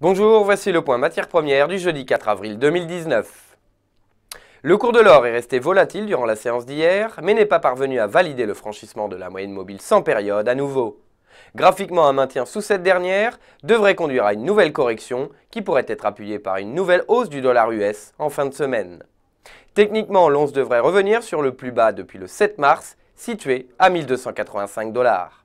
Bonjour, voici le point matière première du jeudi 4 avril 2019. Le cours de l'or est resté volatile durant la séance d'hier, mais n'est pas parvenu à valider le franchissement de la moyenne mobile sans période à nouveau. Graphiquement, un maintien sous cette dernière devrait conduire à une nouvelle correction qui pourrait être appuyée par une nouvelle hausse du dollar US en fin de semaine. Techniquement, l'once devrait revenir sur le plus bas depuis le 7 mars, situé à 1285 dollars.